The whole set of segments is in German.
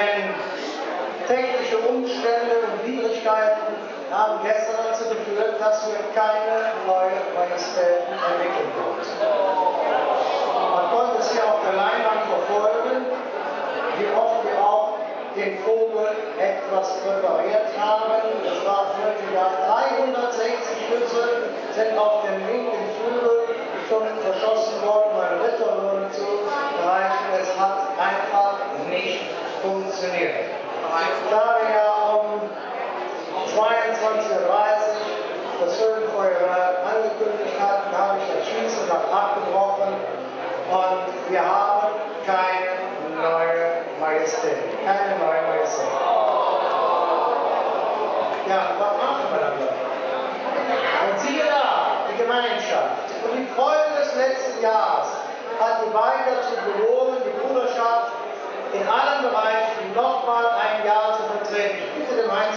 Denn technische Umstände und Widrigkeiten haben gestern dazu geführt, dass wir keine neuen Majestäten entwickeln konnten. Man konnte es hier auf der Leinwand verfolgen, wie oft wir auch den Vogel etwas präpariert haben. Es war völlig egal. 360 Schüsse sind auf dem linken funktioniert. Wir ja um 22.30 Uhr das Höhenfeuerwerk angekündigt hatten, habe ich das Schießen dann abgebrochen und wir haben keine neue Majestät. Keine neue Majestät. Ja, was machen wir dann? Und siehe da, die Gemeinschaft und die Freude des letzten Jahres hat die beiden dazu bewogen, die Bruderschaft in allen Bereichen nochmal ein Jahr zu vertreten. Bitte den Heinz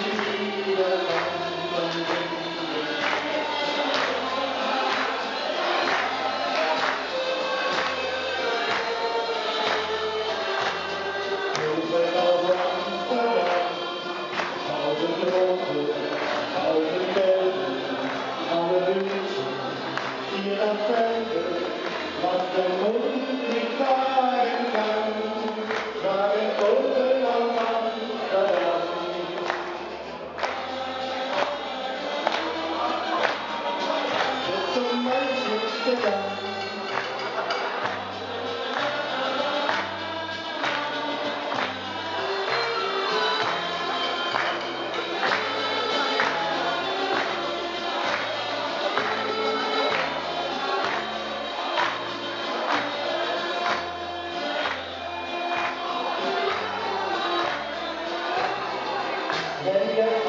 Let you. go.